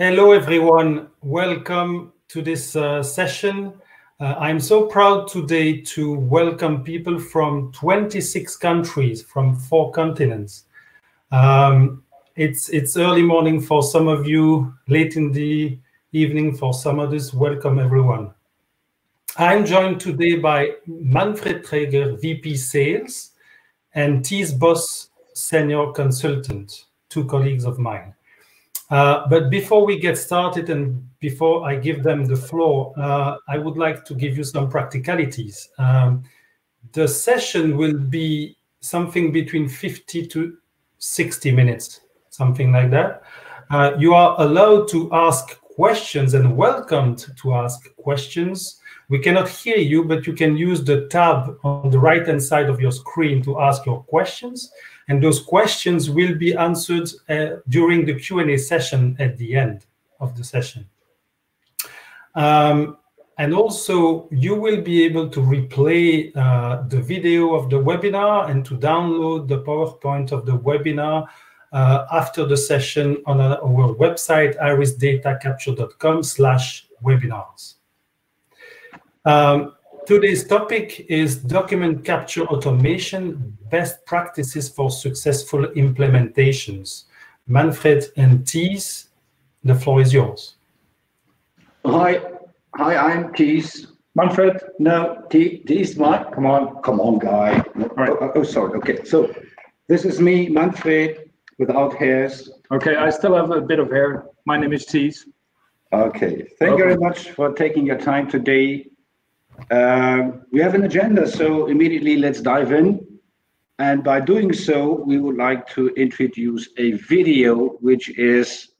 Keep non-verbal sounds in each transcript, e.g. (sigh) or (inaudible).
Hello, everyone. Welcome to this uh, session. Uh, I'm so proud today to welcome people from 26 countries, from four continents. Um, it's, it's early morning for some of you, late in the evening for some others. Welcome, everyone. I'm joined today by Manfred Träger, VP Sales, and Thies Bos, Senior Consultant, two colleagues of mine. Uh, but before we get started and before I give them the floor, uh, I would like to give you some practicalities. Um, the session will be something between 50 to 60 minutes, something like that. Uh, you are allowed to ask questions and welcomed to ask questions. We cannot hear you, but you can use the tab on the right-hand side of your screen to ask your questions and those questions will be answered uh, during the Q&A session at the end of the session. Um, and also, you will be able to replay uh, the video of the webinar and to download the PowerPoint of the webinar uh, after the session on our website, irisdatacapture.com slash webinars. Um, Today's topic is document capture automation, best practices for successful implementations. Manfred and Thies, the floor is yours. Hi, hi, I'm Thies. Manfred, no, Thies, Mike, come on, come on, guy. Right. Oh, oh, sorry, okay. So this is me, Manfred, without hairs. Okay, I still have a bit of hair. My name is Thies. Okay, thank you very much for taking your time today um, we have an agenda, so immediately let's dive in. And by doing so, we would like to introduce a video which is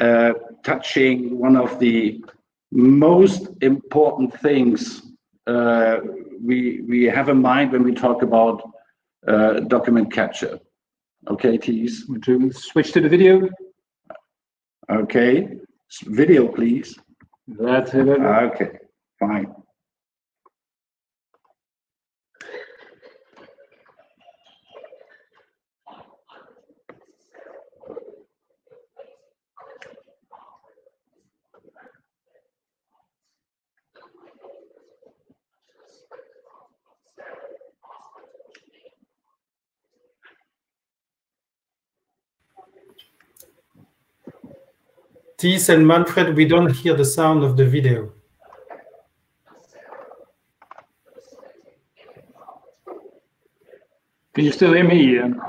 uh, touching one of the most important things uh, we, we have in mind when we talk about uh, document capture. Okay, please. To switch to the video. Okay, video, please. That's it. Okay, fine. Thies and Manfred, we don't hear the sound of the video. Can you still hear me, Ian?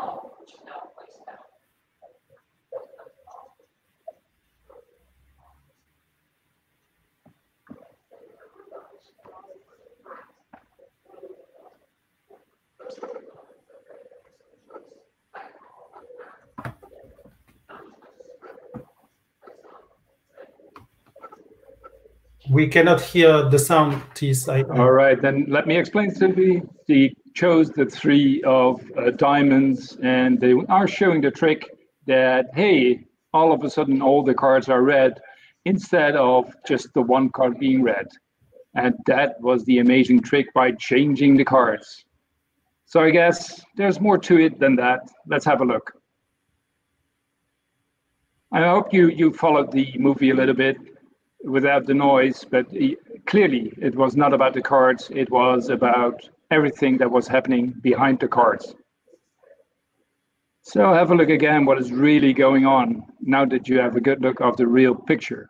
We cannot hear the sound, Thies. I, All right, then let me explain simply. They chose the three of uh, diamonds, and they are showing the trick that, hey, all of a sudden all the cards are red instead of just the one card being red. And that was the amazing trick by changing the cards. So I guess there's more to it than that. Let's have a look. I hope you, you followed the movie a little bit without the noise, but he, clearly it was not about the cards, it was about everything that was happening behind the cards. So have a look again what is really going on now that you have a good look of the real picture.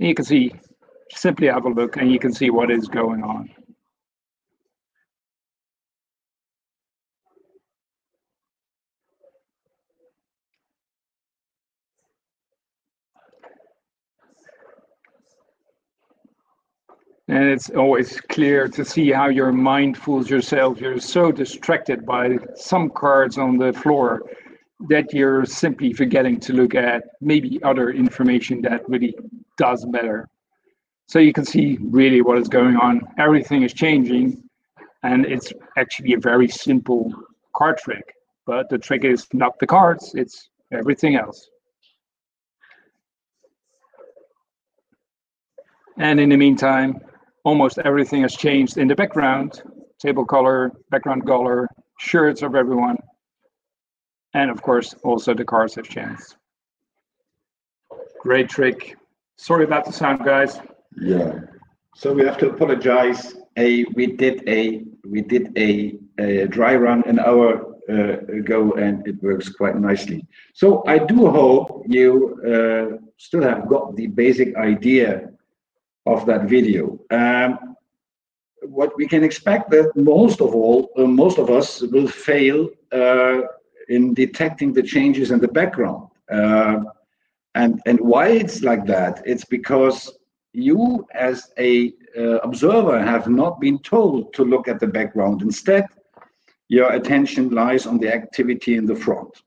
And you can see, simply have a look and you can see what is going on. And it's always clear to see how your mind fools yourself. You're so distracted by some cards on the floor that you're simply forgetting to look at maybe other information that really does matter. So you can see really what is going on. Everything is changing, and it's actually a very simple card trick. But the trick is not the cards, it's everything else. And in the meantime, almost everything has changed in the background table color, background color, shirts of everyone. And of course, also the cars have changed. Great trick. Sorry about the sound, guys. Yeah. So we have to apologize. A we did a we did a, a dry run an hour uh, ago, and it works quite nicely. So I do hope you uh, still have got the basic idea of that video. Um, what we can expect that most of all, uh, most of us will fail uh, in detecting the changes in the background. Uh, and and why it's like that? It's because you as a uh, observer have not been told to look at the background. Instead, your attention lies on the activity in the front.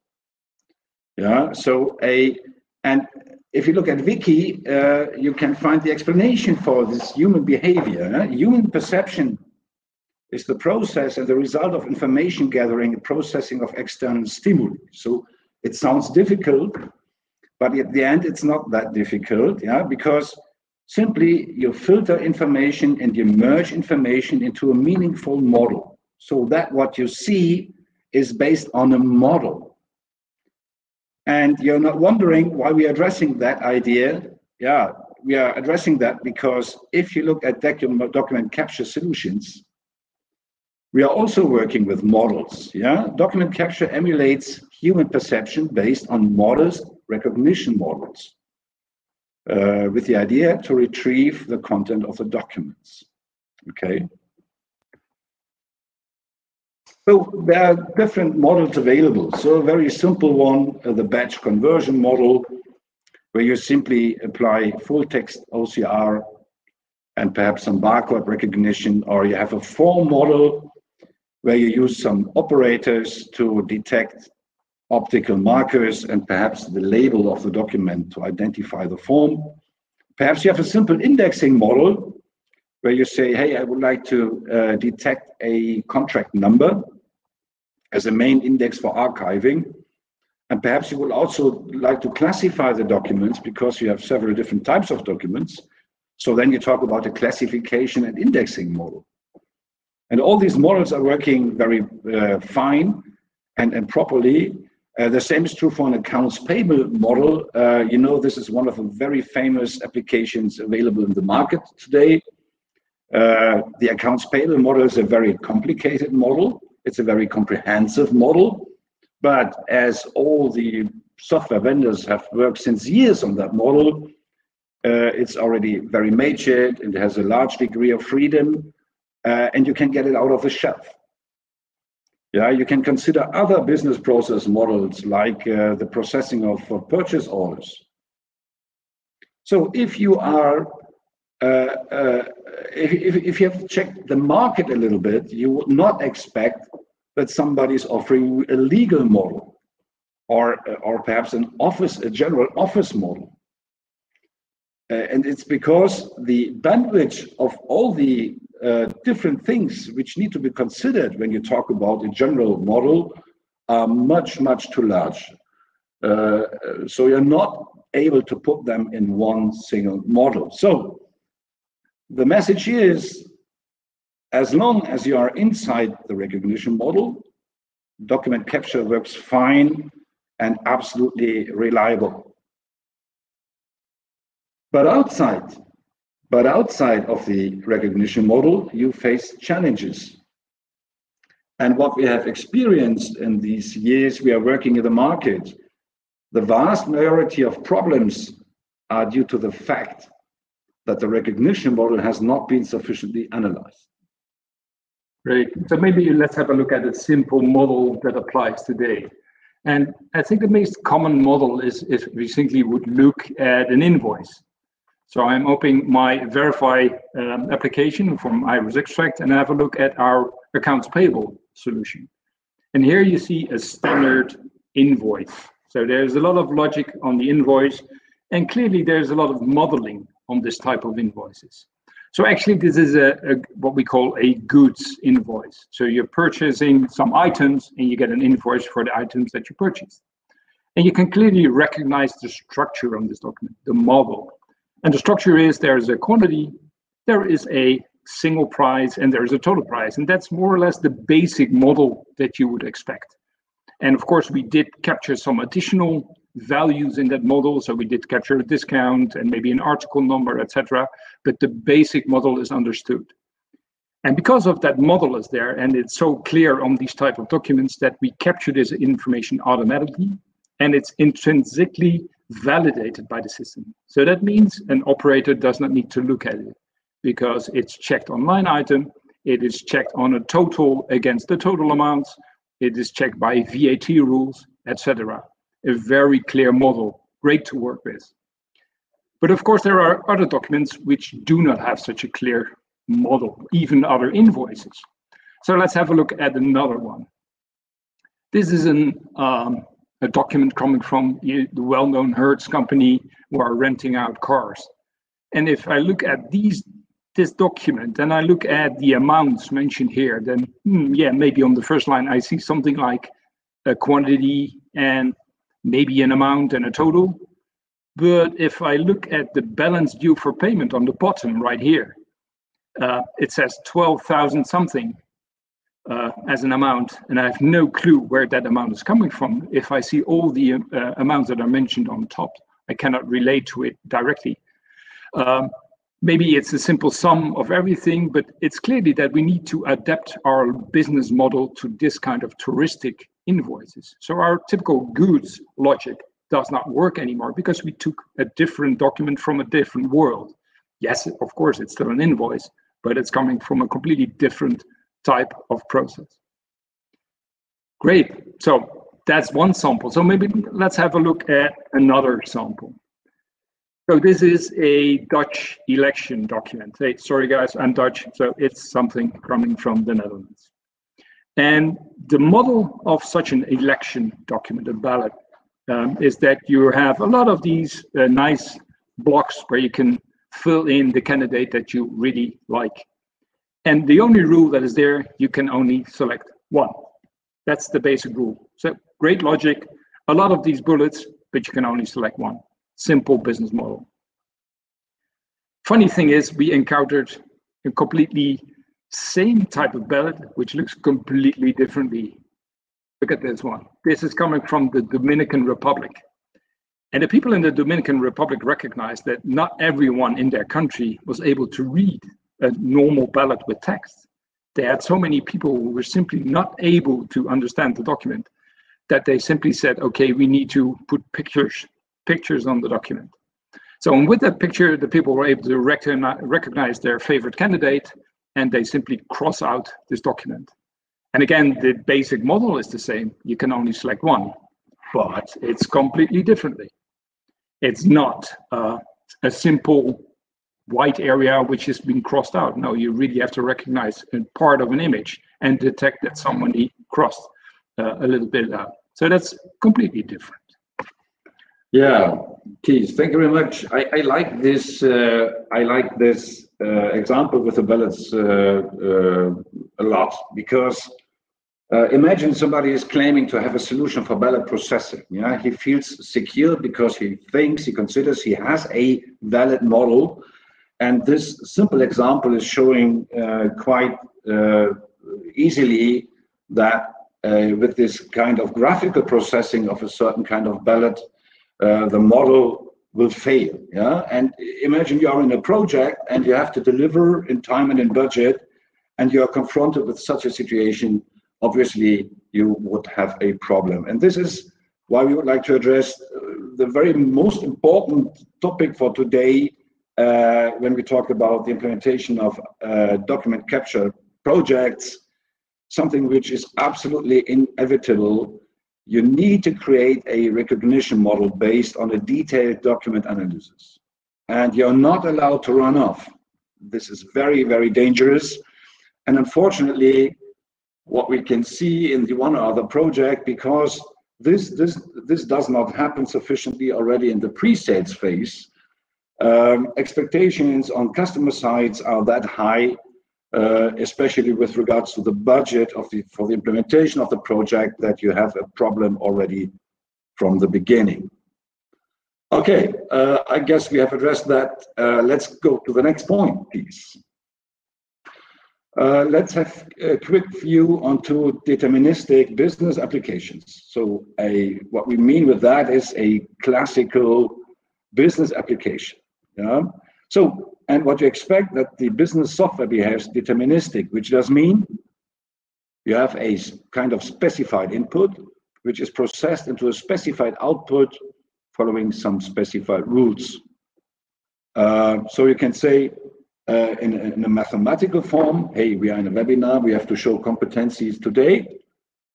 Yeah. So a and if you look at Wiki, uh, you can find the explanation for this human behavior. Human perception is the process and the result of information gathering and processing of external stimuli. So it sounds difficult, but at the end, it's not that difficult, yeah, because simply you filter information and you merge information into a meaningful model. So that what you see is based on a model. And you're not wondering why we're addressing that idea. Yeah, we are addressing that because if you look at document, document capture solutions, we are also working with models. Yeah, document capture emulates human perception based on models, recognition models, uh, with the idea to retrieve the content of the documents. Okay. So there are different models available. So a very simple one, uh, the batch conversion model, where you simply apply full text OCR and perhaps some barcode recognition, or you have a form model where you use some operators to detect optical markers and perhaps the label of the document to identify the form. Perhaps you have a simple indexing model where you say, hey, I would like to uh, detect a contract number as a main index for archiving. And perhaps you would also like to classify the documents because you have several different types of documents. So then you talk about a classification and indexing model. And all these models are working very uh, fine and, and properly. Uh, the same is true for an accounts payable model. Uh, you know, this is one of the very famous applications available in the market today. Uh, the accounts payable model is a very complicated model. It's a very comprehensive model. But as all the software vendors have worked since years on that model, uh, it's already very matured and has a large degree of freedom, uh, and you can get it out of the shelf. Yeah, you can consider other business process models like uh, the processing of purchase orders. So if you are if, if, if, you have checked the market a little bit, you would not expect that somebody is offering a legal model or, or perhaps an office, a general office model. Uh, and it's because the bandwidth of all the uh, different things which need to be considered when you talk about a general model are much, much too large. Uh, so you're not able to put them in one single model. So the message is, as long as you are inside the recognition model, document capture works fine and absolutely reliable. But outside, but outside of the recognition model, you face challenges. And what we have experienced in these years we are working in the market, the vast majority of problems are due to the fact that the recognition model has not been sufficiently analyzed. Great. So maybe let's have a look at a simple model that applies today. And I think the most common model is, if we simply would look at an invoice. So I'm opening my verify um, application from IRISXtract and have a look at our accounts payable solution. And here you see a standard invoice. So there's a lot of logic on the invoice and clearly there's a lot of modeling on this type of invoices. So actually, this is a, a, what we call a goods invoice. So you're purchasing some items and you get an invoice for the items that you purchased. And you can clearly recognize the structure on this document, the model. And the structure is there's a quantity, there is a single price, and there's a total price. And that's more or less the basic model that you would expect. And of course, we did capture some additional values in that model. So we did capture a discount and maybe an article number, etc. But the basic model is understood. And because of that model is there, and it's so clear on these type of documents that we capture this information automatically, and it's intrinsically validated by the system. So that means an operator does not need to look at it because it's checked on line item, it is checked on a total against the total amounts, it is checked by VAT rules, etc. A very clear model, great to work with. But of course, there are other documents which do not have such a clear model, even other invoices. So let's have a look at another one. This is an, um, a document coming from the well-known Hertz company who are renting out cars. And if I look at these this document and I look at the amounts mentioned here, then hmm, yeah, maybe on the first line I see something like a quantity and maybe an amount and a total. But if I look at the balance due for payment on the bottom right here, uh, it says 12,000 something uh, as an amount, and I have no clue where that amount is coming from. If I see all the uh, amounts that are mentioned on top, I cannot relate to it directly. Um, maybe it's a simple sum of everything, but it's clearly that we need to adapt our business model to this kind of touristic invoices. So our typical goods logic does not work anymore because we took a different document from a different world. Yes, of course, it's still an invoice, but it's coming from a completely different type of process. Great, so that's one sample. So maybe let's have a look at another sample. So this is a Dutch election document. Hey, sorry guys, I'm Dutch, so it's something coming from the Netherlands. And the model of such an election document, a ballot, um, is that you have a lot of these uh, nice blocks where you can fill in the candidate that you really like. And the only rule that is there, you can only select one. That's the basic rule. So great logic, a lot of these bullets, but you can only select one simple business model. Funny thing is, we encountered a completely same type of ballot, which looks completely differently. Look at this one. This is coming from the Dominican Republic. And the people in the Dominican Republic recognized that not everyone in their country was able to read a normal ballot with text. They had so many people who were simply not able to understand the document that they simply said, okay, we need to put pictures pictures on the document. So and with that picture, the people were able to recognize their favorite candidate and they simply cross out this document. And again, the basic model is the same. You can only select one, but it's completely differently. It's not uh, a simple white area which has been crossed out. No, you really have to recognize a part of an image and detect that somebody crossed uh, a little bit out. So that's completely different. Yeah, Thies, thank you very much. I, I like this. Uh, I like this example with the ballots uh, uh a lot because uh, imagine somebody is claiming to have a solution for ballot processing. Yeah, he feels secure because he thinks he considers he has a valid model, and this simple example is showing uh, quite easily that with this kind of graphical processing of a certain kind of ballot uh, the model will fail. Yeah, and imagine you are in a project and you have to deliver in time and in budget, and you are confronted with such a situation. Obviously, you would have a problem, and this is why we would like to address uh, the very most important topic for today uh, when we talk about the implementation of uh, document capture projects, something which is absolutely inevitable you need to create a recognition model based on a detailed document analysis. And you're not allowed to run off. This is very, very dangerous. And unfortunately, what we can see in the one or other project, because this, this, this does not happen sufficiently already in the pre-sales phase, um, expectations on customer sides are that high uh, especially with regards to the budget of the for the implementation of the project that you have a problem already from the beginning. Okay, uh, I guess we have addressed that. Uh, let's go to the next point, please. Uh, let's have a quick view onto deterministic business applications. So a, what we mean with that is a classical business application. Yeah? So, and what you expect that the business software behaves deterministic, which does mean you have a kind of specified input, which is processed into a specified output following some specified rules. Uh, so you can say uh, in, in, a mathematical form, hey, we are in a webinar, we have to show competencies today.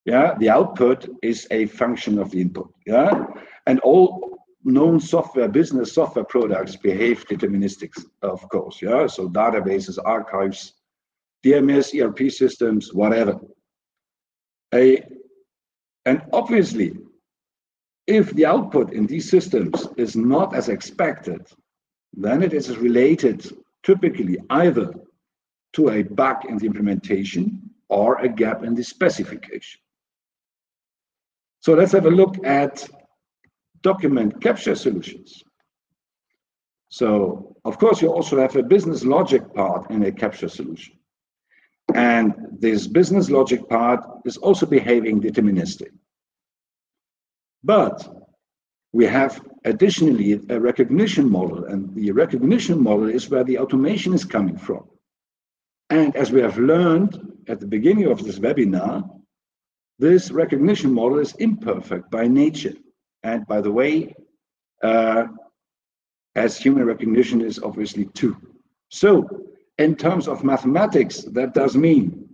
Yeah, the output is a function of the input. Yeah, and all known software, business software products behave deterministic, of course. Yeah, so databases, archives, DMS, ERP systems, whatever. A, and obviously, if the output in these systems is not as expected, then it is related typically either to a bug in the implementation or a gap in the specification. So let's have a look at document capture solutions. So of course you also have a business logic part in a capture solution. And this business logic part is also behaving deterministic. But we have additionally a recognition model, and the recognition model is where the automation is coming from. And as we have learned at the beginning of this webinar, this recognition model is imperfect by nature. And by the way, uh, as human recognition is obviously two. So in terms of mathematics, that does mean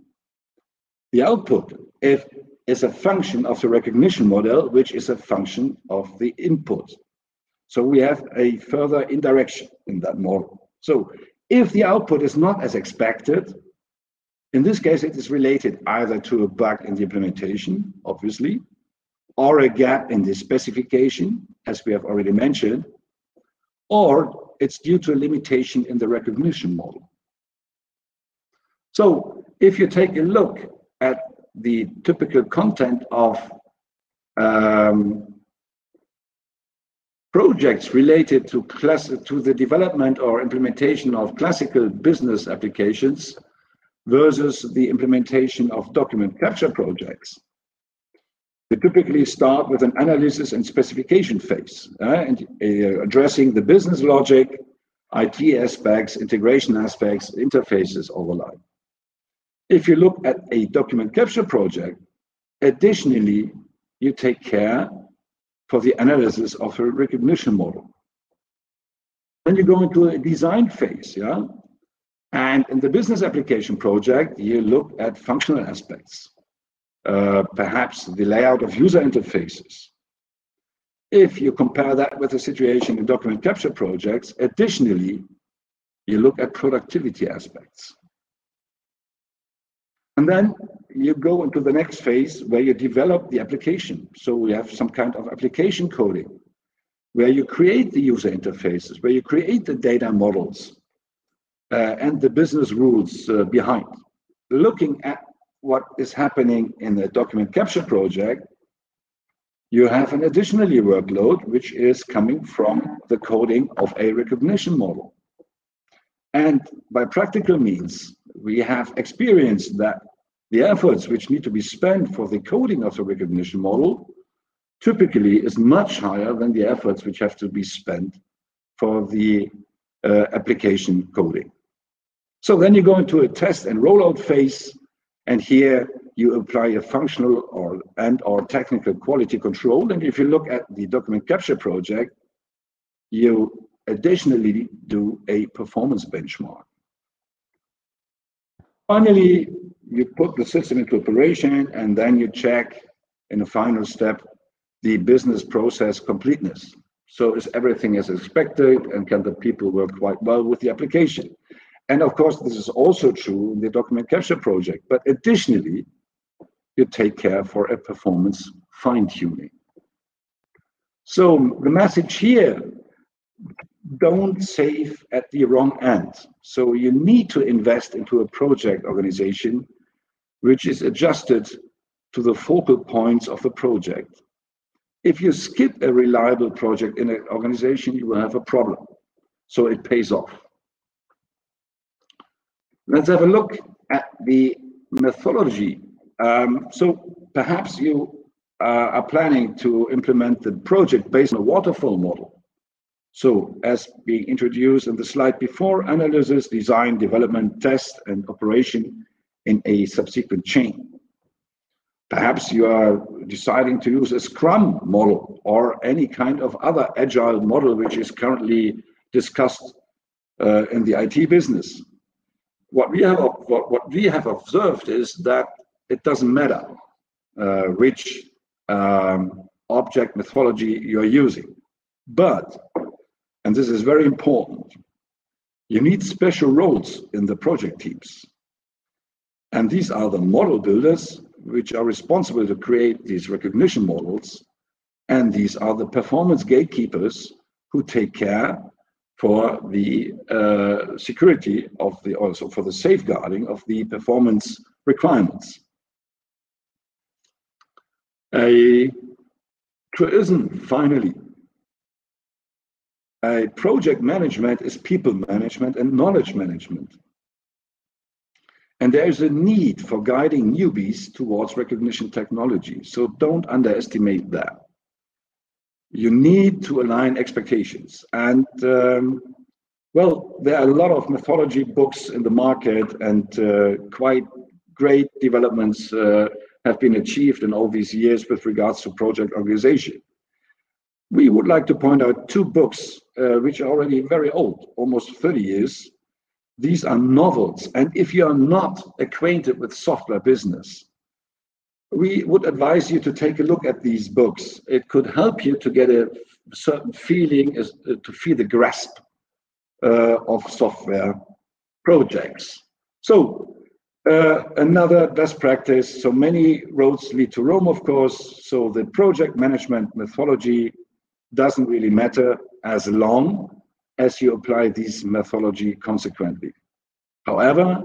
the output if is a function of the recognition model, which is a function of the input. So we have a further indirection in that model. So if the output is not as expected, in this case, it is related either to a bug in the implementation, obviously, or a gap in the specification, as we have already mentioned, or it's due to a limitation in the recognition model. So if you take a look at the typical content of um, projects related to class to the development or implementation of classical business applications versus the implementation of document capture projects. We typically start with an analysis and specification phase uh, and uh, addressing the business logic, IT aspects, integration aspects, interfaces, overlay. If you look at a document capture project, additionally, you take care for the analysis of a recognition model. Then you go into a design phase, yeah? And in the business application project, you look at functional aspects, uh, perhaps the layout of user interfaces. If you compare that with the situation in document capture projects, additionally, you look at productivity aspects. And then you go into the next phase where you develop the application. So we have some kind of application coding where you create the user interfaces, where you create the data models uh, and the business rules uh, behind. Looking at what is happening in the document capture project, you have an additionally workload which is coming from the coding of a recognition model. And by practical means, we have experienced that the efforts which need to be spent for the coding of the recognition model typically is much higher than the efforts which have to be spent for the uh, application coding. So then you go into a test and rollout phase, and here you apply a functional or and or technical quality control. And if you look at the document capture project, you additionally do a performance benchmark. Finally, you put the system into operation and then you check in the final step the business process completeness. So is everything as expected and can the people work quite well with the application? And of course, this is also true in the document capture project, but additionally, you take care for a performance fine tuning. So the message here don't save at the wrong end. So you need to invest into a project organization which is adjusted to the focal points of the project. If you skip a reliable project in an organization, you will have a problem. So it pays off. Let's have a look at the methodology. Um, so perhaps you uh, are planning to implement the project based on a waterfall model. So as being introduced in the slide before, analysis, design, development, test, and operation in a subsequent chain. Perhaps you are deciding to use a Scrum model or any kind of other agile model which is currently discussed uh, in the IT business. What we have what, what we have observed is that it doesn't matter uh, which um, object mythology you're using, but and this is very important. You need special roles in the project teams. And these are the model builders which are responsible to create these recognition models. And these are the performance gatekeepers who take care for the uh, security of the, also for the safeguarding of the performance requirements. A truism, finally. A project management is people management and knowledge management. And there is a need for guiding newbies towards recognition technology. So don't underestimate that. You need to align expectations. And um, well, there are a lot of mythology books in the market and uh, quite great developments uh, have been achieved in all these years with regards to project organization. We would like to point out two books uh, which are already very old, almost 30 years, these are novels. And if you are not acquainted with software business, we would advise you to take a look at these books. It could help you to get a certain feeling, as, uh, to feel the grasp uh, of software projects. So uh, another best practice. So many roads lead to Rome, of course. So the project management methodology doesn't really matter as long as you apply this methodology consequently. However,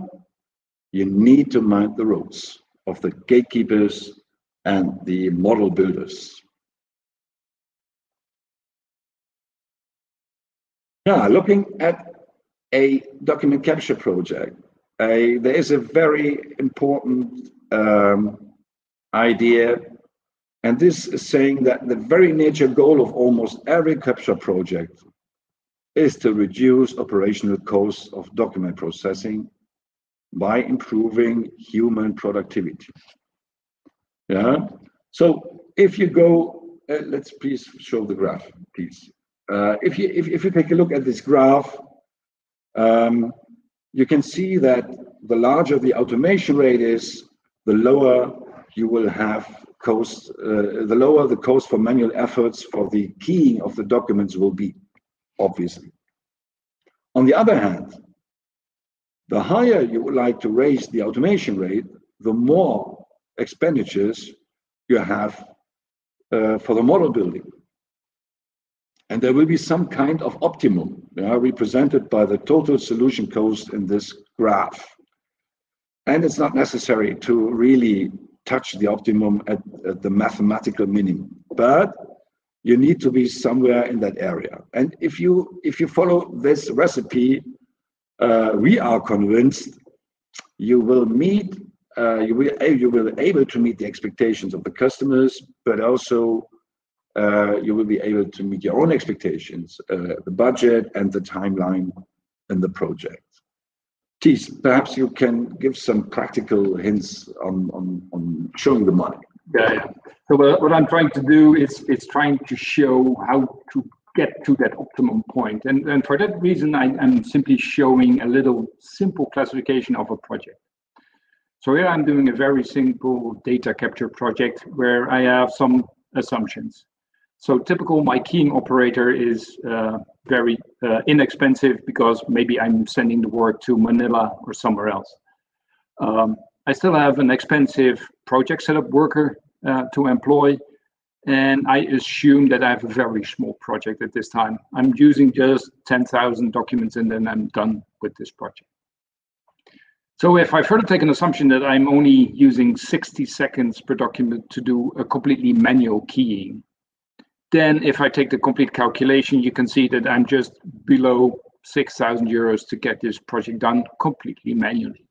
you need to mind the rules of the gatekeepers and the model builders. Now, looking at a document capture project, a, there is a very important um, idea, and this is saying that the very nature goal of almost every capture project is to reduce operational costs of document processing by improving human productivity. Yeah. So if you go, uh, let's please show the graph, please. Uh, if you if, if you take a look at this graph, um, you can see that the larger the automation rate is, the lower you will have cost, uh, the lower the cost for manual efforts for the keying of the documents will be obviously. On the other hand, the higher you would like to raise the automation rate, the more expenditures you have uh, for the model building. And there will be some kind of optimum represented by the total solution cost in this graph. And it's not necessary to really touch the optimum at, at the mathematical minimum. But you need to be somewhere in that area. And if you if you follow this recipe, we are convinced you will meet uh, you will you will be able to meet the expectations of the customers, but also uh, you will be able to meet your own expectations, uh, the budget and the timeline in the project. Please, perhaps you can give some practical hints on on, on showing the money. Yeah, yeah. So what I'm trying to do is is trying to show how to get to that optimum point. And, and for that reason, I, am simply showing a little simple classification of a project. So here I'm doing a very simple data capture project where I have some assumptions. So typical, my keying operator is uh, very uh, inexpensive because maybe I'm sending the work to Manila or somewhere else. Um, I still have an expensive project setup worker uh, to employ. And I assume that I have a very small project at this time. I'm using just 10,000 documents and then I'm done with this project. So if I further take an assumption that I'm only using 60 seconds per document to do a completely manual keying, then if I take the complete calculation, you can see that I'm just below 6,000 euros to get this project done completely manually.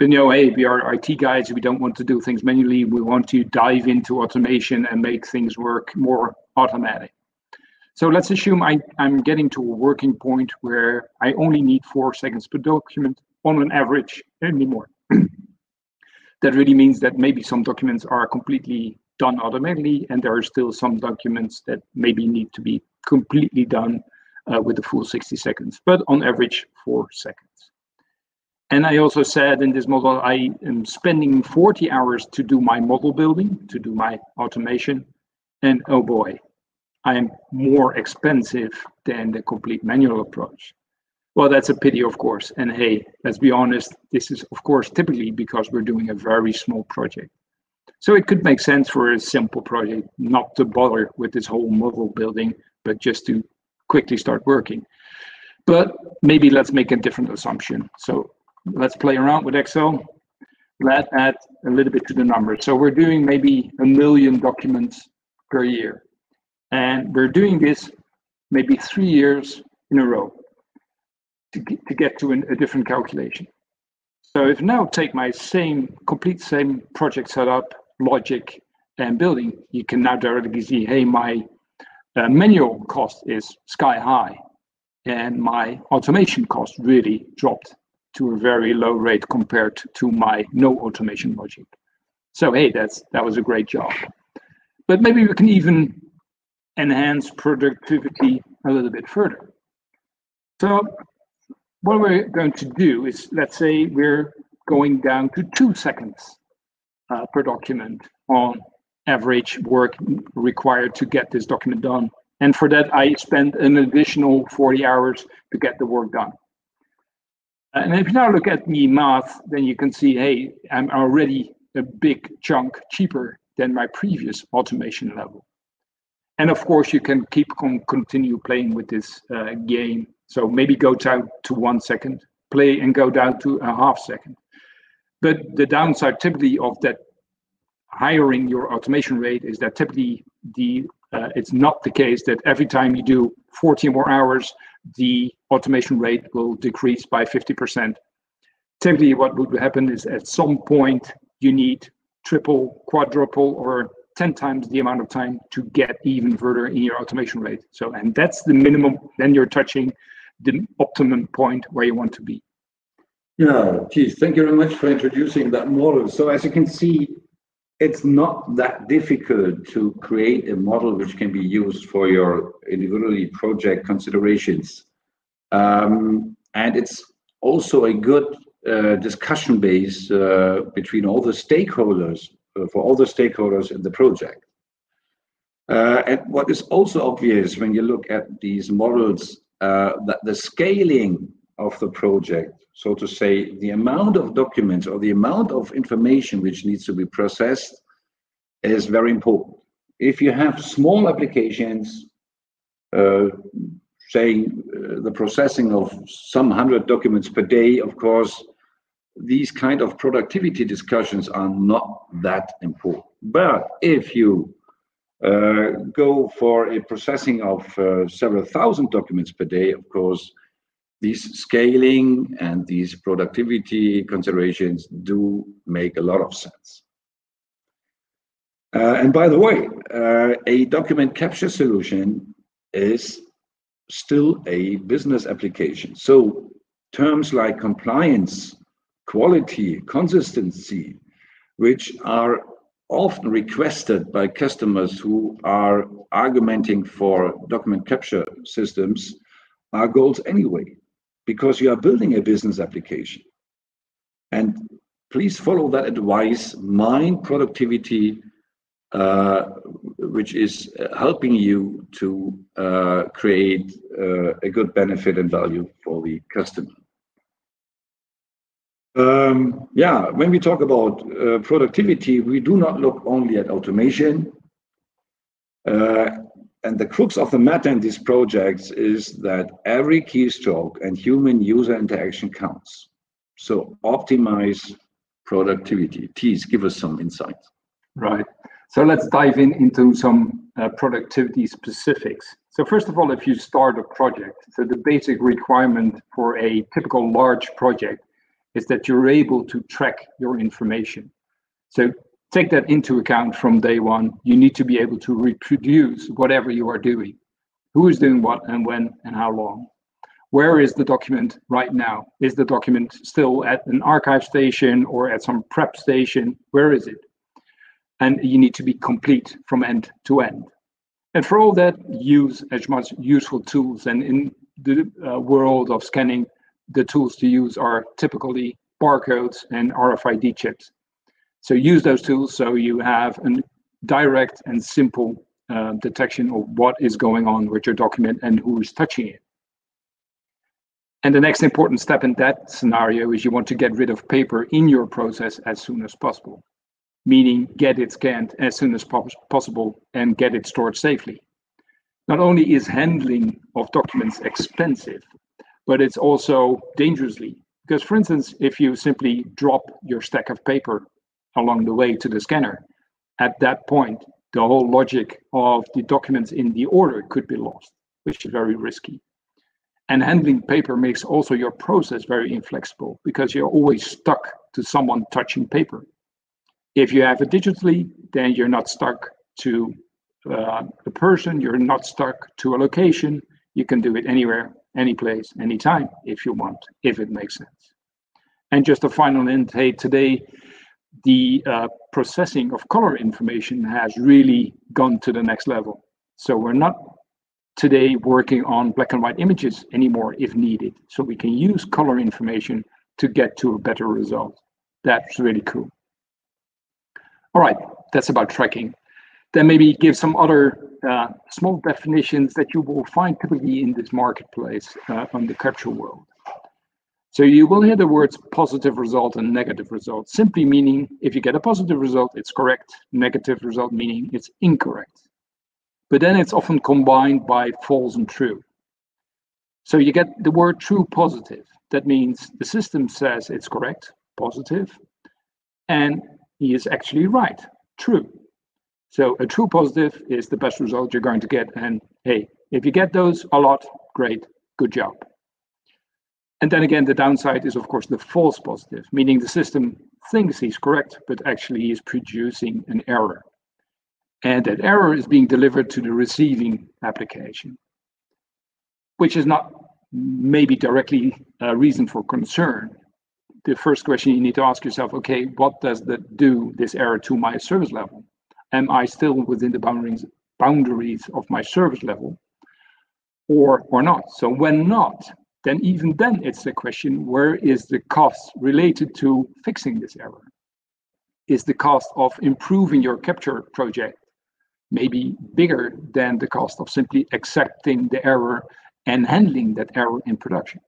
You know, we are IT guys. We don't want to do things manually. We want to dive into automation and make things work more automatic. So let's assume I, I'm getting to a working point where I only need four seconds per document on an average anymore. (clears throat) that really means that maybe some documents are completely done automatically and there are still some documents that maybe need to be completely done uh, with the full 60 seconds, but on average four seconds. And I also said in this model, I am spending 40 hours to do my model building, to do my automation. And oh boy, I am more expensive than the complete manual approach. Well, that's a pity, of course. And hey, let's be honest, this is, of course, typically because we're doing a very small project. So it could make sense for a simple project not to bother with this whole model building, but just to quickly start working. But maybe let's make a different assumption. So let's play around with Excel. Let's add a little bit to the numbers. So we're doing maybe a million documents per year. And we're doing this maybe three years in a row to get, to, get to an, a different calculation. So if now take my same, complete same project setup, logic, and building, you can now directly see, hey, my uh, manual cost is sky high and my automation cost really dropped to a very low rate compared to my no automation logic. So hey, that's that was a great job. But maybe we can even enhance productivity a little bit further. So what we're going to do is, let's say we're going down to two seconds uh, per document on average work required to get this document done. And for that, I spend an additional 40 hours to get the work done. And if you now look at the math, then you can see, hey, I'm already a big chunk cheaper than my previous automation level. And of course, you can keep on continue playing with this uh, game. So maybe go down to one second, play and go down to a half second. But the downside typically of that hiring your automation rate is that typically the uh, it's not the case that every time you do 14 more hours, the automation rate will decrease by 50%. Typically, what would happen is at some point you need triple, quadruple, or 10 times the amount of time to get even further in your automation rate. So, and that's the minimum, then you're touching the optimum point where you want to be. Yeah, Thies, thank you very much for introducing that model. So as you can see, it's not that difficult to create a model which can be used for your individually project considerations. Um, and it's also a good uh, discussion base uh, between all the stakeholders, uh, for all the stakeholders in the project. Uh, and what is also obvious when you look at these models, uh, that the scaling of the project so to say, the amount of documents or the amount of information which needs to be processed is very important. If you have small applications, uh, saying uh, the processing of some hundred documents per day, of course, these kind of productivity discussions are not that important. But if you uh, go for a processing of uh, several thousand documents per day, of course, these scaling and these productivity considerations do make a lot of sense. Uh, and by the way, uh, a document capture solution is still a business application. So terms like compliance, quality, consistency, which are often requested by customers who are argumenting for document capture systems are goals anyway because you are building a business application. And please follow that advice, mind productivity, uh, which is helping you to uh, create uh, a good benefit and value for the customer. Um, yeah, when we talk about uh, productivity, we do not look only at automation. And the crux of the matter in these projects is that every keystroke and human user interaction counts. So optimize productivity. Please give us some insights. Right. So let's dive in into some uh, productivity specifics. So first of all, if you start a project, so the basic requirement for a typical large project is that you're able to track your information. So take that into account from day one. You need to be able to reproduce whatever you are doing. Who is doing what and when and how long. Where is the document right now? Is the document still at an archive station or at some prep station? Where is it? And you need to be complete from end to end. And for all that, use as much useful tools. And in the uh, world of scanning, the tools to use are typically barcodes and RFID chips. So use those tools so you have a direct and simple uh, detection of what is going on with your document and who is touching it. And the next important step in that scenario is you want to get rid of paper in your process as soon as possible, meaning get it scanned as soon as possible and get it stored safely. Not only is handling of documents expensive, but it's also dangerously. Because, for instance, if you simply drop your stack of paper along the way to the scanner, at that point, the whole logic of the documents in the order could be lost, which is very risky. And handling paper makes also your process very inflexible because you're always stuck to someone touching paper. If you have it digitally, then you're not stuck to uh, a person, you're not stuck to a location. You can do it anywhere, any place, anytime if you want, if it makes sense. And just a final hey, today the uh, processing of color information has really gone to the next level. So we're not today working on black and white images anymore if needed. So we can use color information to get to a better result. That's really cool. All right, that's about tracking. Then maybe give some other uh, small definitions that you will find typically in this marketplace uh, on the capture world. So you will hear the words positive result and negative result, simply meaning if you get a positive result, it's correct. Negative result meaning it's incorrect but then it's often combined by false and true. So you get the word true positive. That means the system says it's correct, positive, and he is actually right, true. So a true positive is the best result you're going to get. And hey, if you get those a lot, great, good job. And then again, the downside is, of course, the false positive, meaning the system thinks he's correct, but actually he's producing an error and that error is being delivered to the receiving application, which is not maybe directly a reason for concern. The first question you need to ask yourself, okay, what does that do, this error to my service level? Am I still within the boundaries, boundaries of my service level or, or not? So when not, then even then it's the question, where is the cost related to fixing this error? Is the cost of improving your capture project maybe bigger than the cost of simply accepting the error and handling that error in production.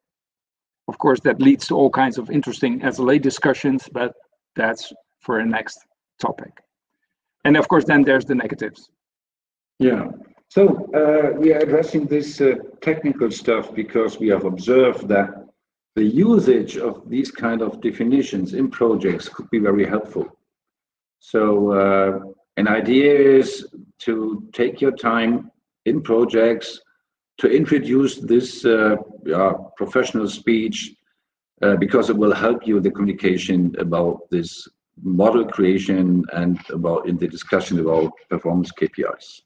Of course, that leads to all kinds of interesting SLA discussions, but that's for a next topic. And of course, then there's the negatives. Yeah. So uh, we are addressing this uh, technical stuff because we have observed that the usage of these kind of definitions in projects could be very helpful. So uh, an idea is to take your time in projects to introduce this uh, yeah, professional speech uh, because it will help you the communication about this model creation and about in the discussion about performance KPIs.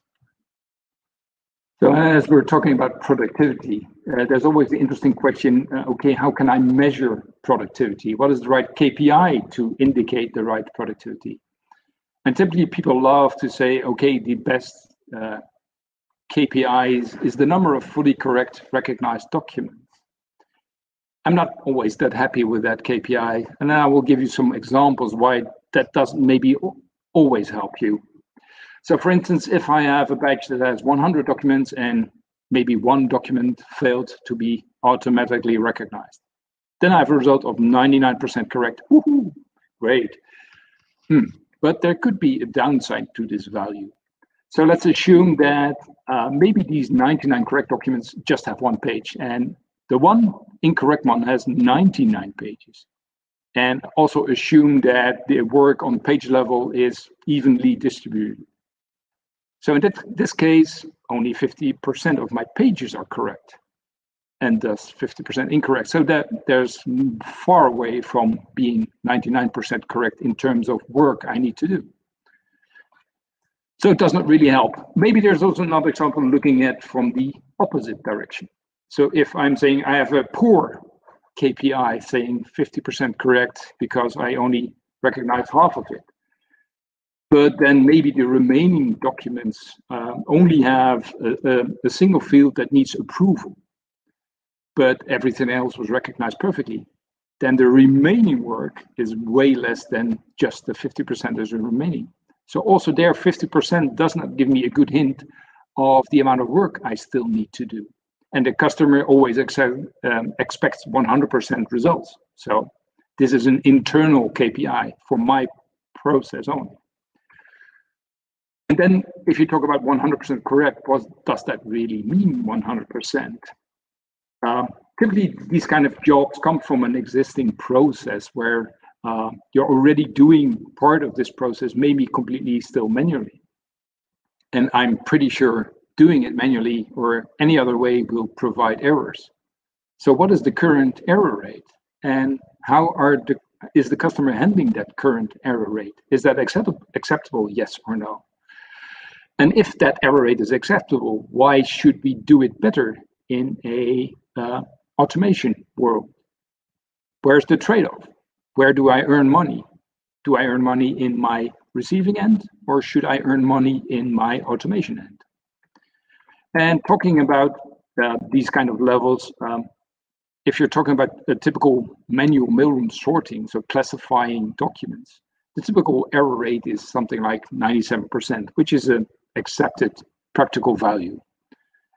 So as we're talking about productivity, uh, there's always the interesting question, uh, okay, how can I measure productivity? What is the right KPI to indicate the right productivity? And typically people love to say, okay, the best uh, KPIs is the number of fully correct recognized documents. I'm not always that happy with that KPI. And I will give you some examples why that doesn't maybe always help you. So for instance, if I have a batch that has 100 documents and maybe one document failed to be automatically recognized, then I have a result of 99% correct. Woohoo! Great. Hmm but there could be a downside to this value. So let's assume that uh, maybe these 99 correct documents just have one page and the one incorrect one has 99 pages. and also assume that the work on page level is evenly distributed. So in that, this case, only 50% of my pages are correct and thus 50% incorrect. So that there's far away from being 99% correct in terms of work I need to do. So it does not really help. Maybe there's also another example looking at from the opposite direction. So if I'm saying I have a poor KPI saying 50% correct because I only recognize half of it. But then maybe the remaining documents um, only have a, a, a single field that needs approval, but everything else was recognized perfectly. Then the remaining work is way less than just the 50% that is remaining. So also there, 50% does not give me a good hint of the amount of work I still need to do and the customer always accept, um, expects 100% results. So this is an internal KPI for my process only. And then if you talk about 100% correct, what does that really mean 100%? Um, typically, these kind of jobs come from an existing process where uh, you're already doing part of this process, maybe completely still manually. And I'm pretty sure doing it manually or any other way will provide errors. So what is the current error rate? And how are the is the customer handling that current error rate? Is that acceptable, acceptable, yes or no? And if that error rate is acceptable, why should we do it better in a uh, automation world? Where's the trade-off? Where do I earn money? Do I earn money in my receiving end or should I earn money in my automation end? And talking about uh, these kind of levels, um, if you're talking about a typical manual mailroom sorting, so classifying documents, the typical error rate is something like 97%, which is an accepted practical value.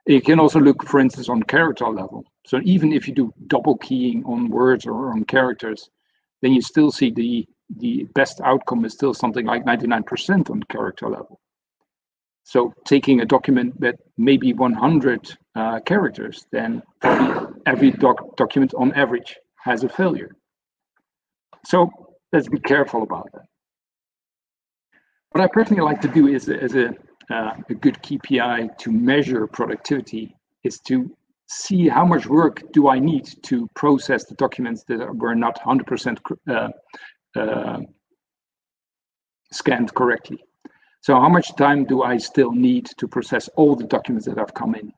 You can also look, for instance, on character level. So even if you do double keying on words or on characters, then you still see the the best outcome is still something like 99% on character level. So taking a document that maybe 100 uh, characters, then every doc document on average has a failure. So let's be careful about that. What I personally like to do is as a, uh, a good KPI to measure productivity is to see how much work do I need to process the documents that were not 100% uh, uh, scanned correctly. So how much time do I still need to process all the documents that have come in?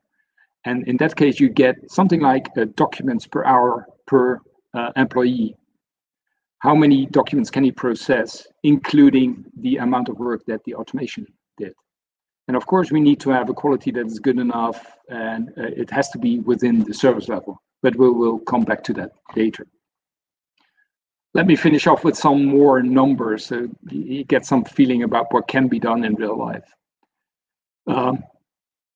And in that case, you get something like uh, documents per hour per uh, employee. How many documents can he process, including the amount of work that the automation did? And of course, we need to have a quality that is good enough, and uh, it has to be within the service level. But we will come back to that later. Let me finish off with some more numbers so you get some feeling about what can be done in real life. Um,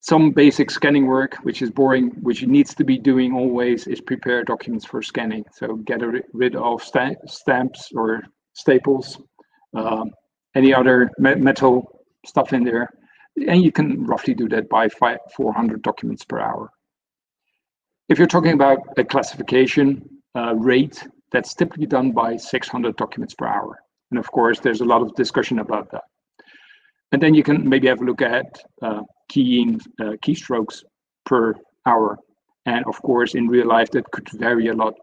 some basic scanning work, which is boring, which needs to be doing always, is prepare documents for scanning. So get rid of sta stamps or staples, um, any other me metal stuff in there. And you can roughly do that by five, 400 documents per hour. If you're talking about a classification uh, rate, that's typically done by 600 documents per hour. And of course, there's a lot of discussion about that. And then you can maybe have a look at uh, keying uh, keystrokes per hour. And of course, in real life, that could vary a lot.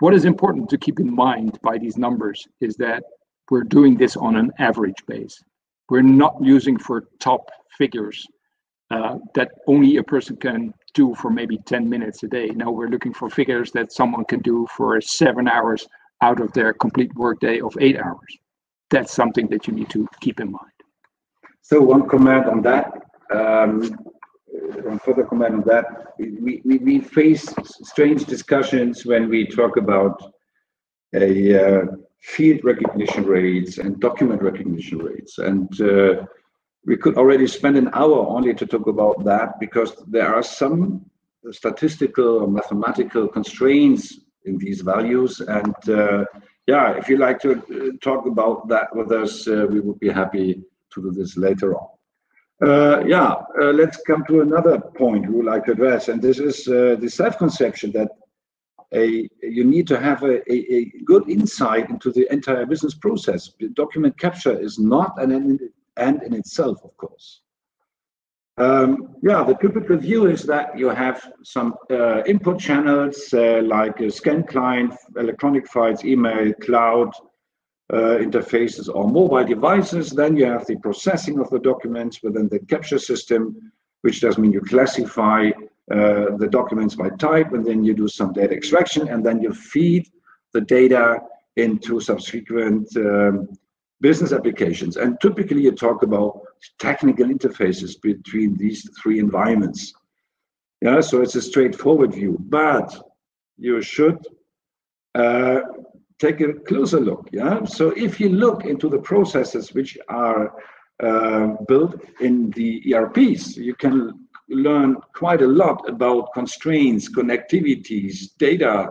What is important to keep in mind by these numbers is that we're doing this on an average base. We're not using for top figures uh, that only a person can do for maybe 10 minutes a day. Now we're looking for figures that someone can do for seven hours out of their complete workday of eight hours. That's something that you need to keep in mind. So one comment on that. Um, one further comment on that. We, we, we face strange discussions when we talk about a uh, field recognition rates and document recognition rates. And uh, we could already spend an hour only to talk about that because there are some statistical or mathematical constraints in these values. And uh, yeah, if you like to uh, talk about that with us, uh, we would be happy to do this later on. Uh, yeah, uh, let's come to another point we would like to address, and this is uh, the self-conception that a you need to have a, a, a, good insight into the entire business process. Document capture is not an end in itself, of course. Um, yeah, the typical view is that you have some uh, input channels uh, like a scan client, electronic files, email, cloud uh, interfaces, or mobile devices. Then you have the processing of the documents within the capture system, which does mean you classify uh, the documents by type, and then you do some data extraction, and then you feed the data into subsequent um, business applications. And typically, you talk about technical interfaces between these three environments. Yeah, so it's a straightforward view, but you should uh, take a closer look. Yeah, so if you look into the processes which are uh, built in the ERPs, you can learn quite a lot about constraints, connectivities, data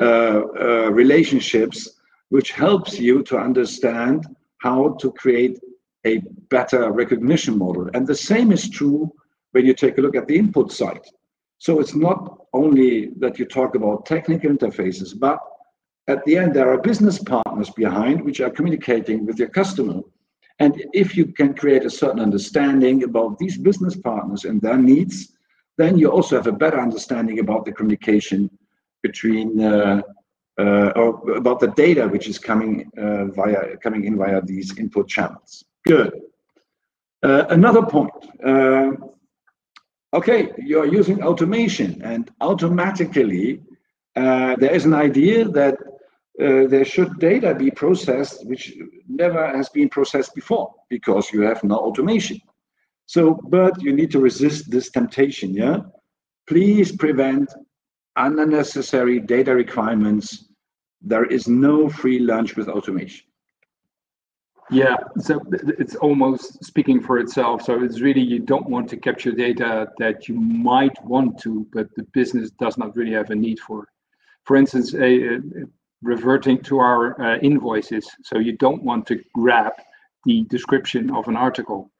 uh, uh, relationships, which helps you to understand how to create a better recognition model. And the same is true when you take a look at the input side. So it's not only that you talk about technical interfaces, but at the end, there are business partners behind which are communicating with your customer and if you can create a certain understanding about these business partners and their needs, then you also have a better understanding about the communication between uh, uh, or about the data which is coming uh, via coming in via these input channels. Good. Uh, another point. Uh, okay, you're using automation, and automatically uh, there is an idea that uh, there should data be processed which never has been processed before because you have no automation. So, but you need to resist this temptation, yeah? Please prevent unnecessary data requirements. There is no free lunch with automation. Yeah, so it's almost speaking for itself. So it's really you don't want to capture data that you might want to, but the business does not really have a need for. For instance, a, a reverting to our uh, invoices. So you don't want to grab the description of an article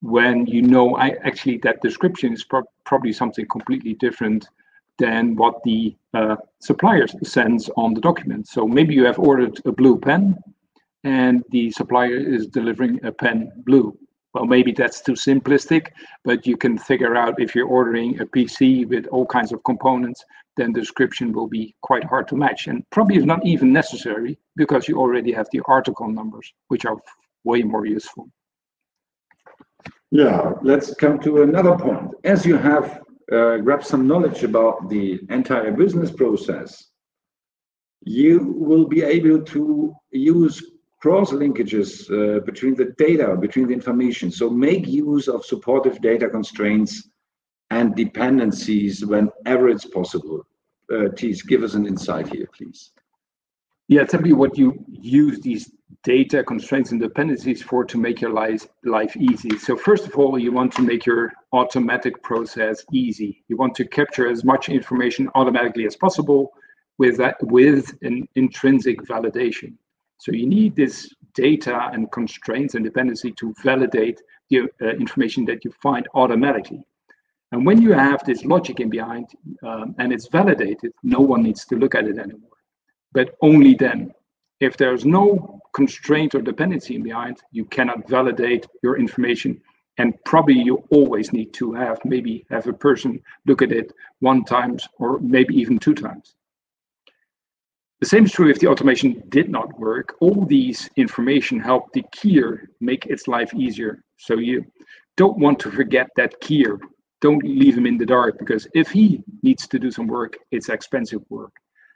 when you know I, actually that description is pro probably something completely different than what the uh, supplier sends on the document. So maybe you have ordered a blue pen and the supplier is delivering a pen blue. Well, maybe that's too simplistic, but you can figure out if you're ordering a PC with all kinds of components, then the description will be quite hard to match and probably is not even necessary because you already have the article numbers, which are way more useful. Yeah, let's come to another point. As you have uh, grabbed some knowledge about the entire business process, you will be able to use cross linkages uh, between the data, between the information. So make use of supportive data constraints and dependencies whenever it's possible. Uh, Thies, give us an insight here, please. Yeah, tell me what you use these data constraints and dependencies for to make your life, life easy. So first of all, you want to make your automatic process easy. You want to capture as much information automatically as possible with that with an intrinsic validation. So you need this data and constraints and dependency to validate the uh, information that you find automatically. And when you have this logic in behind um, and it's validated, no one needs to look at it anymore. But only then. If there's no constraint or dependency in behind, you cannot validate your information. And probably you always need to have maybe have a person look at it one times or maybe even two times. The same is true if the automation did not work. All these information help the keyer make its life easier. So you don't want to forget that keyer. Don't leave him in the dark because if he needs to do some work, it's expensive work.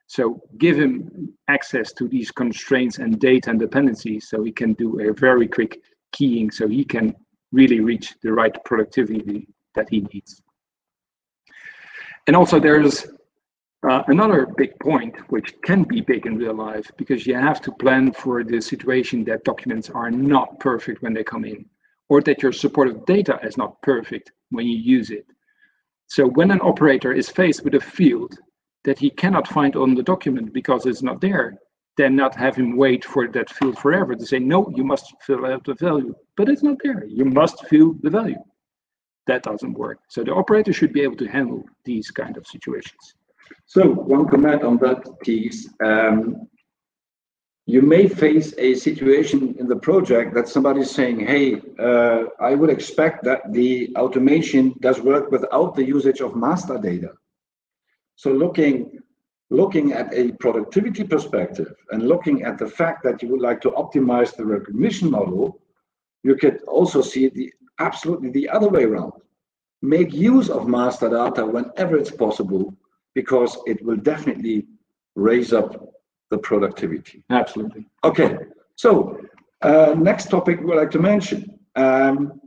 So give him access to these constraints and data and dependencies so he can do a very quick keying so he can really reach the right productivity that he needs. And also there's uh, another big point, which can be big in real life, because you have to plan for the situation that documents are not perfect when they come in, or that your supportive data is not perfect when you use it. So when an operator is faced with a field that he cannot find on the document because it's not there, then not have him wait for that field forever to say, no, you must fill out the value, but it's not there. You must fill the value. That doesn't work. So the operator should be able to handle these kind of situations. So one comment on that piece. Um, you may face a situation in the project that somebody's saying, hey, uh, I would expect that the automation does work without the usage of master data. So looking, looking at a productivity perspective and looking at the fact that you would like to optimize the recognition model, you could also see the absolutely the other way around. Make use of master data whenever it's possible, because it will definitely raise up the productivity. Absolutely. Okay, so uh, next topic we'd like to mention. Um,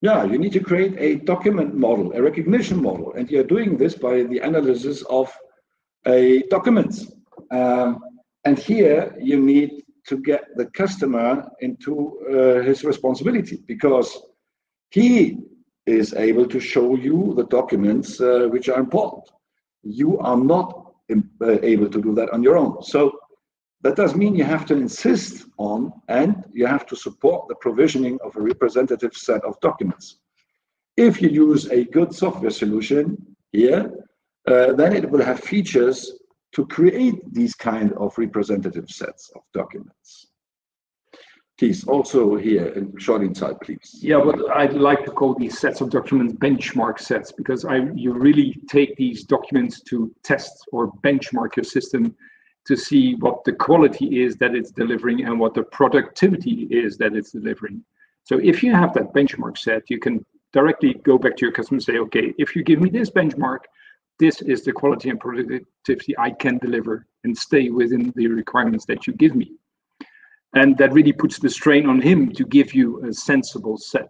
yeah, you need to create a document model, a recognition model, and you're doing this by the analysis of a documents. Um, and here you need to get the customer into uh, his responsibility because he is able to show you the documents uh, which are important. You are not able to do that on your own. So that does mean you have to insist on and you have to support the provisioning of a representative set of documents. If you use a good software solution here, uh, then it will have features to create these kind of representative sets of documents. Please, also here, in short insight, please. Yeah, but I'd like to call these sets of documents benchmark sets because I you really take these documents to test or benchmark your system to see what the quality is that it's delivering and what the productivity is that it's delivering. So if you have that benchmark set, you can directly go back to your customer and say, okay, if you give me this benchmark, this is the quality and productivity I can deliver and stay within the requirements that you give me and that really puts the strain on him to give you a sensible set.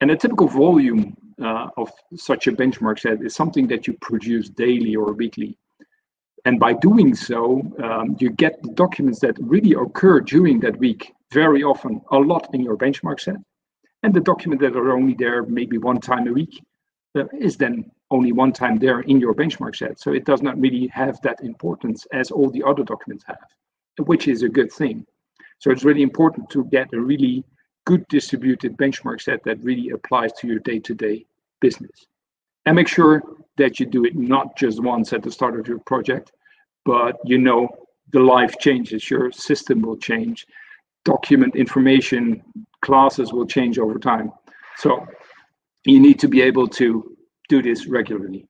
And a typical volume uh, of such a benchmark set is something that you produce daily or weekly. And by doing so, um, you get the documents that really occur during that week very often, a lot in your benchmark set. And the document that are only there maybe one time a week uh, is then only one time there in your benchmark set. So it does not really have that importance as all the other documents have, which is a good thing. So it's really important to get a really good distributed benchmark set that really applies to your day-to-day business. And make sure that you do it not just once at the start of your project, but you know the life changes, your system will change, document information, classes will change over time. So you need to be able to do this regularly.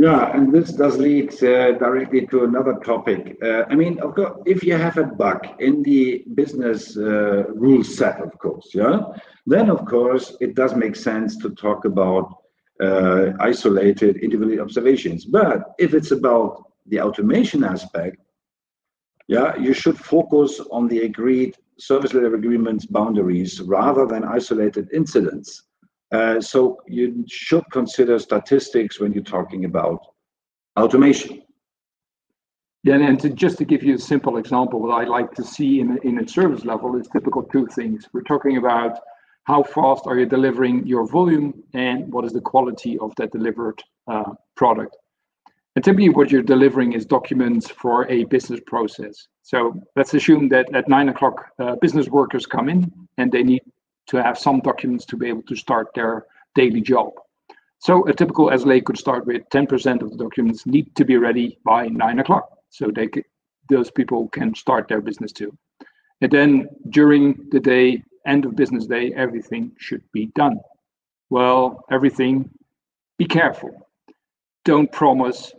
Yeah, and this does lead uh, directly to another topic. Uh, I mean, of course, if you have a bug in the business uh, rule set, of course, yeah, then of course it does make sense to talk about uh, isolated individual observations. But if it's about the automation aspect, yeah, you should focus on the agreed service level agreements boundaries rather than isolated incidents. Uh, so you should consider statistics when you're talking about automation. Yeah, and to, just to give you a simple example, what I like to see in a, in a service level is typical two things. We're talking about how fast are you delivering your volume and what is the quality of that delivered uh, product. And typically what you're delivering is documents for a business process. So let's assume that at nine o'clock, uh, business workers come in and they need to have some documents to be able to start their daily job. So a typical SLA could start with 10% of the documents need to be ready by nine o'clock. So they those people can start their business too. And then during the day, end of business day, everything should be done. Well, everything, be careful. Don't promise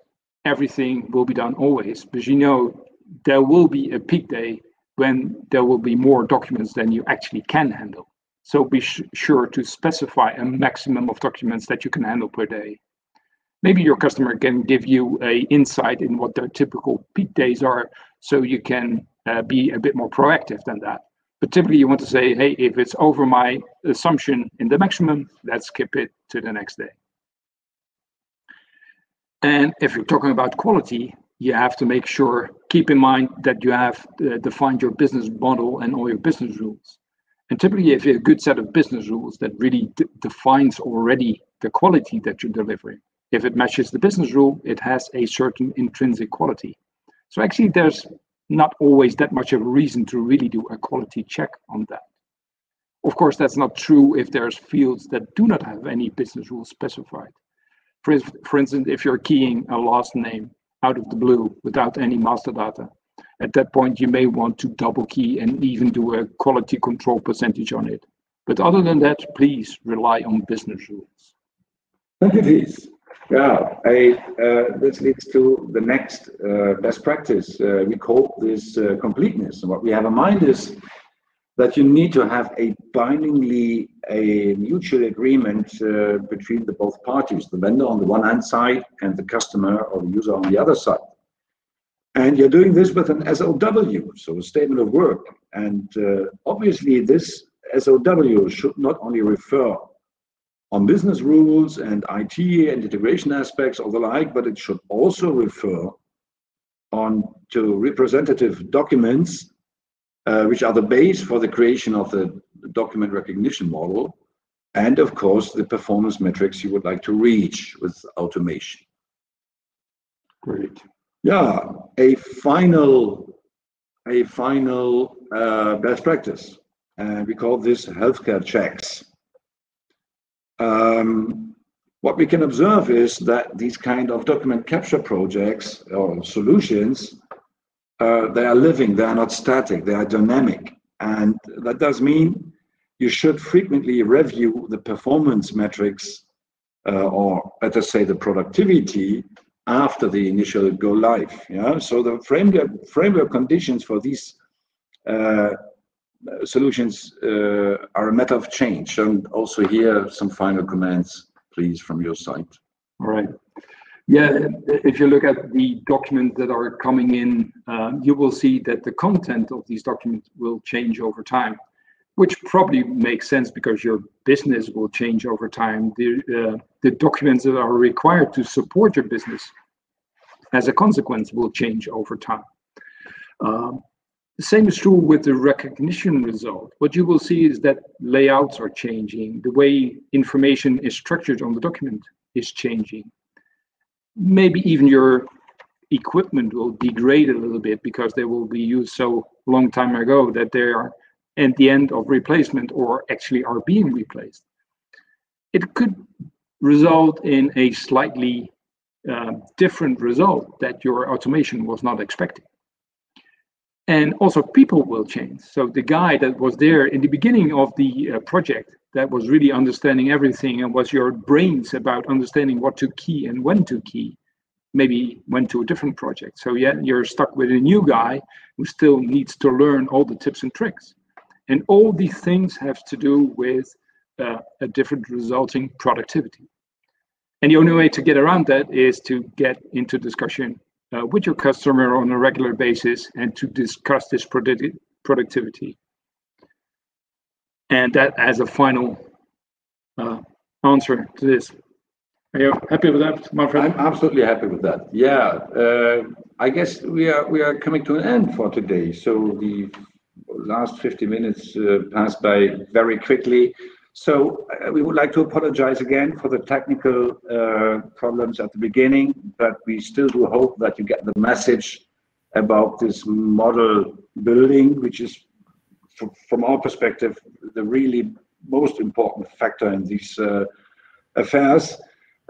everything will be done always, because you know there will be a peak day when there will be more documents than you actually can handle. So be sure to specify a maximum of documents that you can handle per day. Maybe your customer can give you a insight in what their typical peak days are, so you can uh, be a bit more proactive than that. But typically you want to say, hey, if it's over my assumption in the maximum, let's skip it to the next day. And if you're talking about quality, you have to make sure, keep in mind that you have uh, defined your business model and all your business rules. And typically, if you have a good set of business rules that really defines already the quality that you're delivering, if it matches the business rule, it has a certain intrinsic quality. So actually, there's not always that much of a reason to really do a quality check on that. Of course, that's not true if there's fields that do not have any business rules specified. For, for instance, if you're keying a last name out of the blue without any master data, at that point you may want to double key and even do a quality control percentage on it. But other than that, please rely on business rules. Thank you. Yeah, I, uh, this leads to the next uh, best practice. Uh, we call this uh, completeness. And what we have in mind is that you need to have a bindingly a mutual agreement uh, between the both parties, the vendor on the one hand side and the customer or the user on the other side. And you're doing this with an SOW, so a statement of work. And uh, obviously, this SOW should not only refer on business rules and IT and integration aspects or the like, but it should also refer on to representative documents, uh, which are the base for the creation of the document recognition model, and of course, the performance metrics you would like to reach with automation. Great. Yeah, a final, a final uh, best practice. And we call this healthcare checks. Um, what we can observe is that these kind of document capture projects or solutions, uh, they are living, they are not static, they are dynamic. And that does mean you should frequently review the performance metrics uh, or us say the productivity after the initial go live. Yeah, so the framework framework conditions for these uh, solutions uh, are a matter of change. And also here, some final comments, please, from your side. All right. Yeah, if you look at the documents that are coming in, um, you will see that the content of these documents will change over time, which probably makes sense because your business will change over time. The, uh, the documents that are required to support your business as a consequence will change over time. Um, the same is true with the recognition result. What you will see is that layouts are changing. The way information is structured on the document is changing. Maybe even your equipment will degrade a little bit because they will be used so long time ago that they are at the end of replacement or actually are being replaced. It could result in a slightly uh, different result that your automation was not expecting. And also people will change. So the guy that was there in the beginning of the uh, project that was really understanding everything and was your brains about understanding what to key and when to key, maybe went to a different project. So yeah, you're stuck with a new guy who still needs to learn all the tips and tricks. And all these things have to do with uh, a different resulting productivity. And the only way to get around that is to get into discussion uh, with your customer on a regular basis and to discuss this product productivity. And that as a final uh, answer to this. Are you happy with that, my friend? I'm absolutely happy with that. Yeah, uh, I guess we are we are coming to an end for today. So the last 50 minutes uh, passed by very quickly. So uh, we would like to apologize again for the technical uh, problems at the beginning, but we still do hope that you get the message about this model building, which is, from our perspective, the really most important factor in these uh, affairs.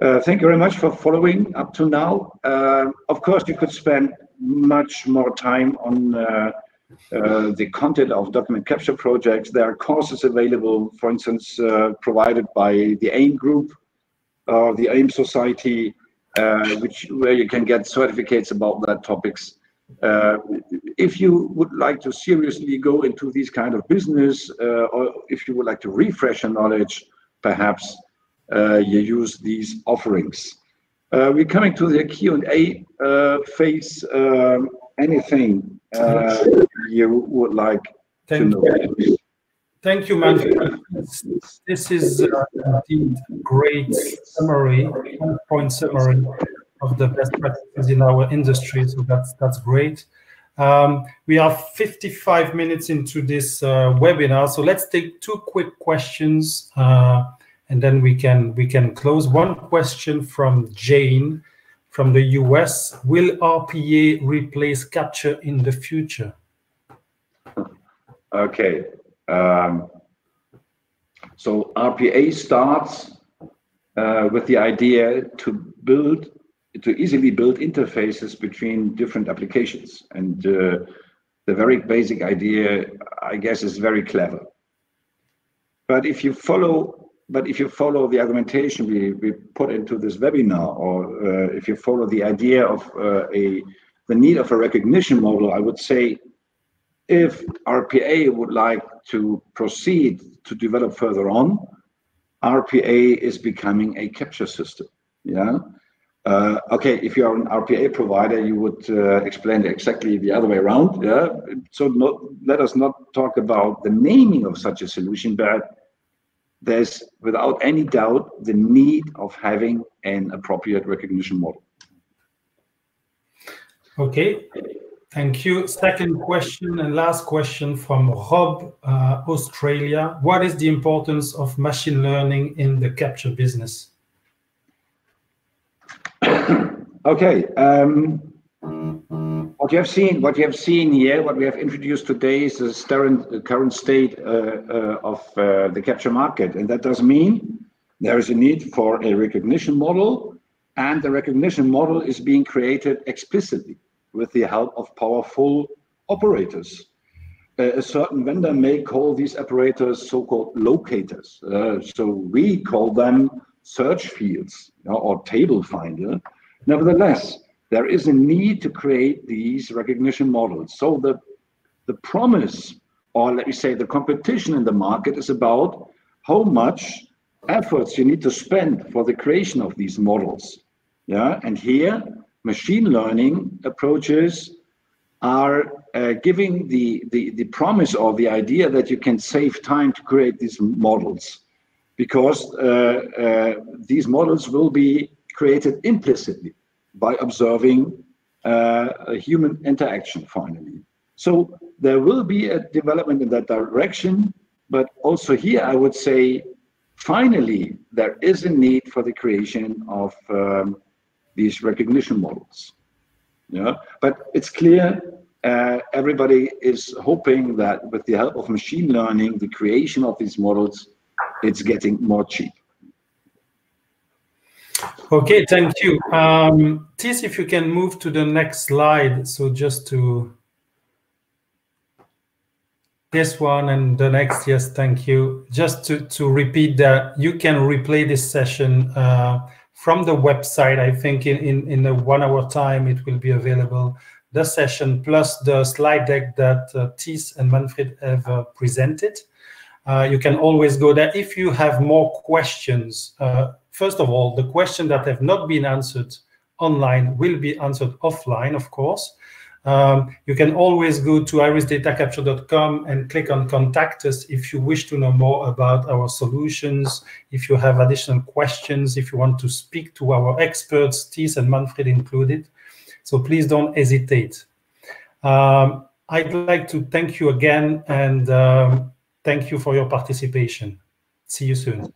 Uh, thank you very much for following up to now. Uh, of course, you could spend much more time on uh, uh, the content of document capture projects. There are courses available, for instance, uh, provided by the AIIM group or the AIIM Society, uh, which where you can get certificates about that topics. Uh, if you would like to seriously go into these kind of business, uh, or if you would like to refresh your knowledge, perhaps you use these offerings. we're coming to the Q&A phase. Um, anything uh, you would like Thank to know? You. Thank you, Manfred. This is uh, indeed great summary, point summary of the best practices in our industry. So that's that's great. Um, we are 55 minutes into this uh, webinar, so let's take two quick questions, uh, and then we can we can close. One question from Jane from the US. Will RPA replace capture in the future? Okay. Um, so RPA starts uh, with the idea to build, to easily build interfaces between different applications. And uh, the very basic idea, I guess, is very clever. But if you follow, but if you follow the argumentation we, we put into this webinar, or uh, if you follow the idea of uh, a the need of a recognition model, I would say if RPA would like to proceed to develop further on, RPA is becoming a capture system. Yeah. Uh, okay, if you are an RPA provider, you would uh, explain exactly the other way around. Yeah. So not, let us not talk about the naming of such a solution, but there's without any doubt the need of having an appropriate recognition model. Okay, thank you. Second question and last question from Rob, uh, Australia. What is the importance of machine learning in the capture business? (coughs) okay. Um, what you have seen, what you have seen here, what we have introduced today is the current, state uh, uh, of uh, the capture market, and that does mean there is a need for a recognition model, and the recognition model is being created explicitly with the help of powerful operators. A certain vendor may call these operators so-called locators. So we call them search fields or table finder. Nevertheless, there is a need to create these recognition models. So the, the promise, or let me say the competition in the market is about how much efforts you need to spend for the creation of these models. Yeah, and here machine learning approaches are uh, giving the, the, the promise or the idea that you can save time to create these models because uh, uh, these models will be created implicitly by observing uh, human interaction finally. So there will be a development in that direction, but also here I would say finally there is a need for the creation of um, these recognition models. Yeah, but it's clear uh, everybody is hoping that with the help of machine learning, the creation of these models, it's getting more cheap. Okay, thank you. Um, Thies, if you can move to the next slide. So just to this one and the next, yes, thank you. Just to, to repeat that you can replay this session uh, from the website. I think in, in, in a one hour time, it will be available. The session plus the slide deck that uh, Thies and Manfred have uh, presented. Uh, you can always go there. If you have more questions, uh, first of all, the questions that have not been answered online will be answered offline, of course. Um, you can always go to irisdatacapture.com and click on contact us if you wish to know more about our solutions, if you have additional questions, if you want to speak to our experts, Thies and Manfred included. So please don't hesitate. Um, I'd like to thank you again and um, thank you for your participation. See you soon.